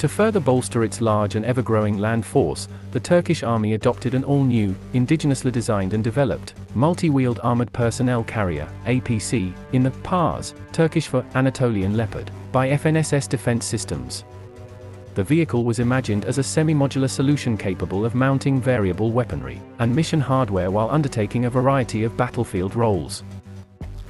To further bolster its large and ever-growing land force, the Turkish army adopted an all-new, indigenously designed and developed, multi-wheeled armored personnel carrier, APC, in the PARS, Turkish for Anatolian Leopard, by FNSS Defense Systems. The vehicle was imagined as a semi-modular solution capable of mounting variable weaponry and mission hardware while undertaking a variety of battlefield roles.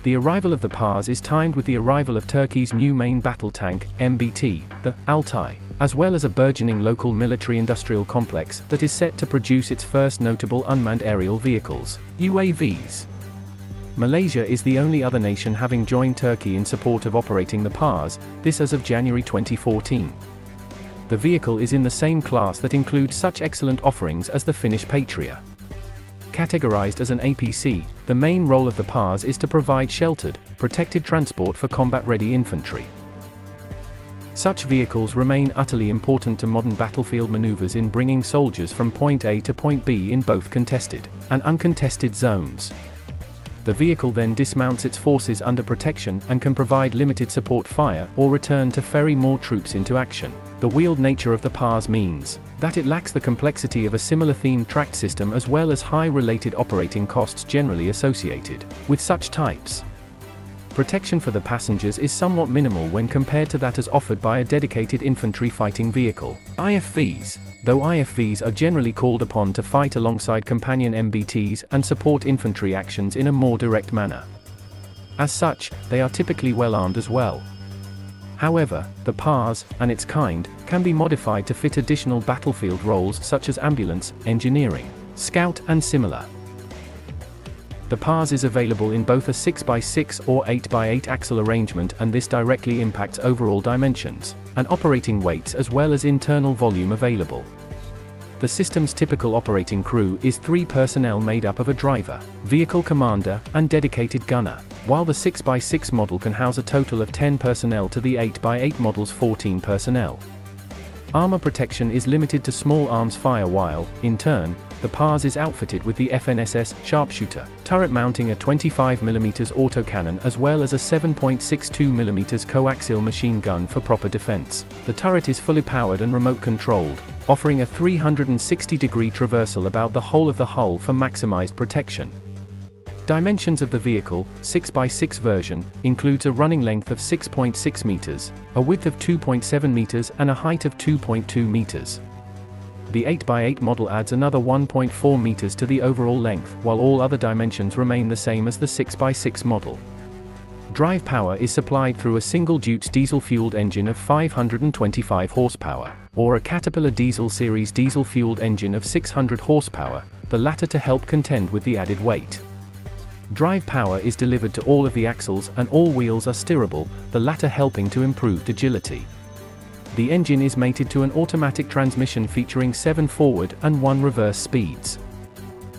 The arrival of the PARS is timed with the arrival of Turkey's new main battle tank, MBT, the Altay, as well as a burgeoning local military-industrial complex that is set to produce its first notable unmanned aerial vehicles, UAVs. Malaysia is the only other nation having joined Turkey in support of operating the PARS, this as of January 2014. The vehicle is in the same class that includes such excellent offerings as the Finnish Patria. Categorized as an APC, the main role of the PARS is to provide sheltered, protected transport for combat-ready infantry. Such vehicles remain utterly important to modern battlefield maneuvers in bringing soldiers from point A to point B in both contested and uncontested zones. The vehicle then dismounts its forces under protection and can provide limited support fire or return to ferry more troops into action. The wheeled nature of the PARS means that it lacks the complexity of a similar themed tracked system as well as high related operating costs generally associated with such types protection for the passengers is somewhat minimal when compared to that as offered by a dedicated infantry fighting vehicle, IFVs, though IFVs are generally called upon to fight alongside companion MBTs and support infantry actions in a more direct manner. As such, they are typically well armed as well. However, the PARS, and its kind, can be modified to fit additional battlefield roles such as ambulance, engineering, scout and similar. The PARS is available in both a 6x6 or 8x8 axle arrangement and this directly impacts overall dimensions, and operating weights as well as internal volume available. The system's typical operating crew is three personnel made up of a driver, vehicle commander, and dedicated gunner, while the 6x6 model can house a total of 10 personnel to the 8x8 model's 14 personnel. Armor protection is limited to small arms fire while, in turn, the PARS is outfitted with the FNSS Sharpshooter turret mounting a 25mm autocannon as well as a 7.62mm coaxial machine gun for proper defense. The turret is fully powered and remote controlled, offering a 360-degree traversal about the whole of the hull for maximized protection. Dimensions of the vehicle, 6x6 version, includes a running length of 6.6 meters, a width of 2.7 meters and a height of 2.2 meters. The 8x8 model adds another 1.4 meters to the overall length, while all other dimensions remain the same as the 6x6 model. Drive power is supplied through a single Deutz diesel-fueled engine of 525 horsepower, or a Caterpillar Diesel Series diesel-fueled engine of 600 horsepower, the latter to help contend with the added weight. Drive power is delivered to all of the axles and all wheels are steerable, the latter helping to improve agility. The engine is mated to an automatic transmission featuring 7 forward and 1 reverse speeds.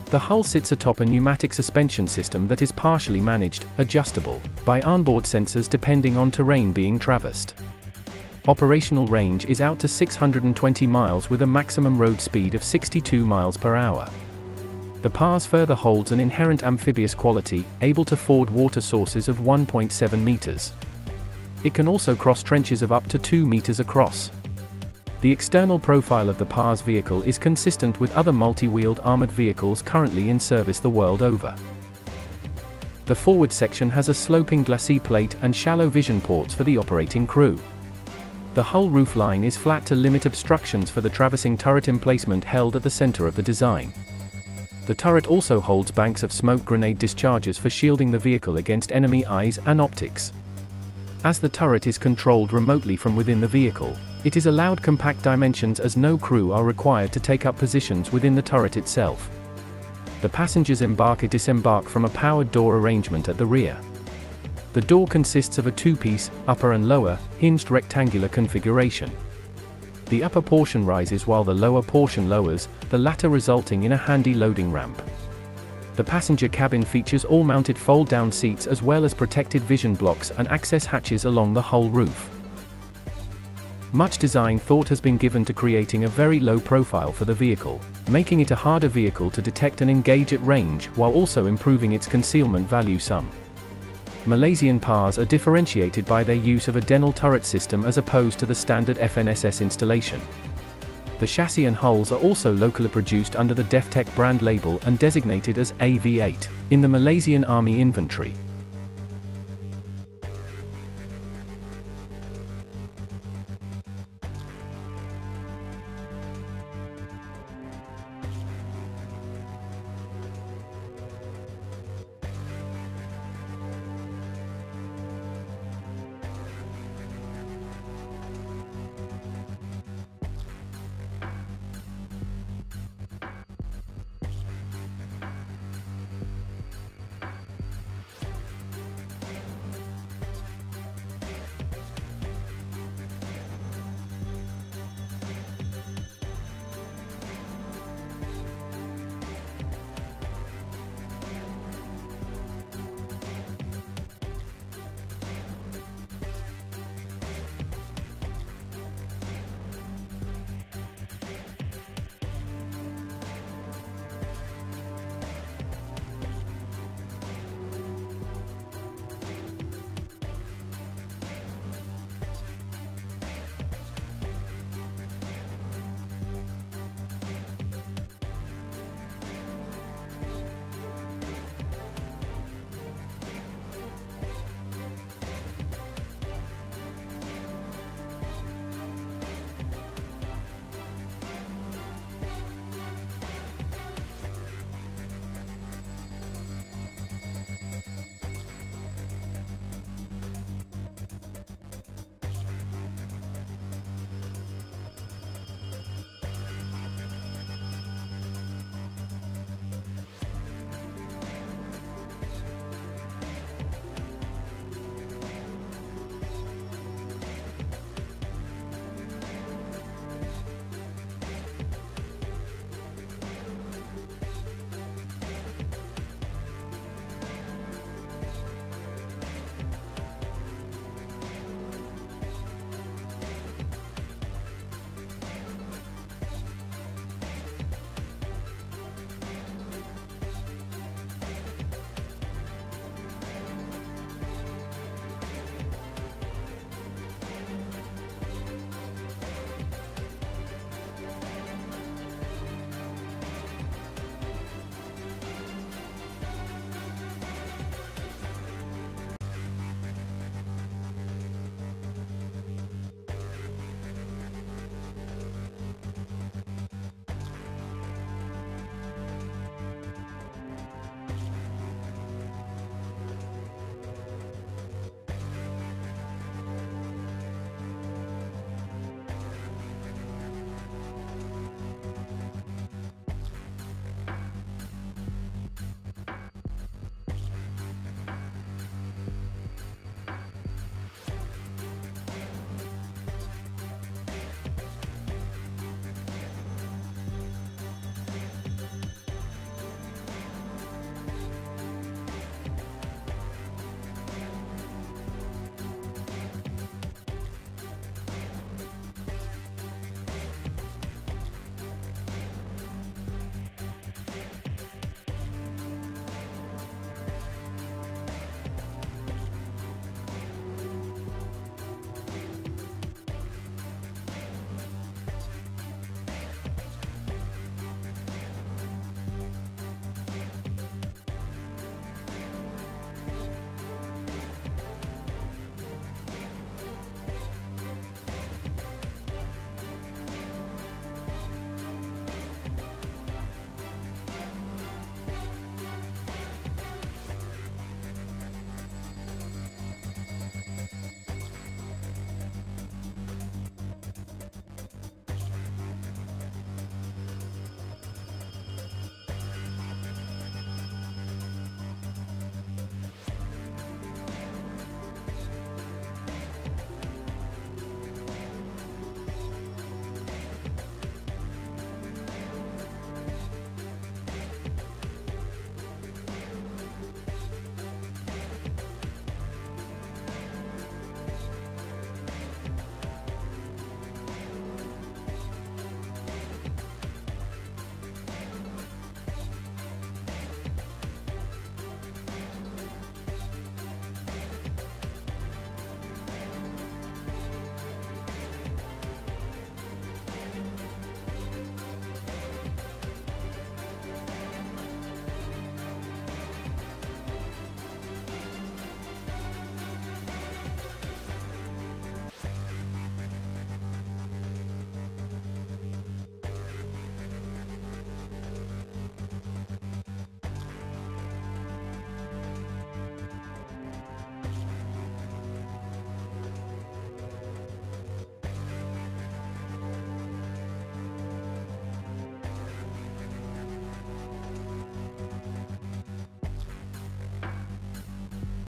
The hull sits atop a pneumatic suspension system that is partially managed, adjustable, by onboard sensors depending on terrain being traversed. Operational range is out to 620 miles with a maximum road speed of 62 miles per hour. The PARS further holds an inherent amphibious quality, able to ford water sources of 1.7 meters. It can also cross trenches of up to 2 meters across. The external profile of the PARS vehicle is consistent with other multi-wheeled armored vehicles currently in service the world over. The forward section has a sloping glacis plate and shallow vision ports for the operating crew. The hull roof line is flat to limit obstructions for the traversing turret emplacement held at the center of the design. The turret also holds banks of smoke grenade discharges for shielding the vehicle against enemy eyes and optics. As the turret is controlled remotely from within the vehicle, it is allowed compact dimensions as no crew are required to take up positions within the turret itself. The passengers embark or disembark from a powered door arrangement at the rear. The door consists of a two-piece, upper and lower, hinged rectangular configuration. The upper portion rises while the lower portion lowers, the latter resulting in a handy loading ramp. The passenger cabin features all-mounted fold-down seats as well as protected vision blocks and access hatches along the whole roof. Much design thought has been given to creating a very low profile for the vehicle, making it a harder vehicle to detect and engage at range while also improving its concealment value some. Malaysian PARs are differentiated by their use of a Denel turret system as opposed to the standard FNSS installation. The chassis and hulls are also locally produced under the Deftech brand label and designated as AV8 in the Malaysian Army inventory.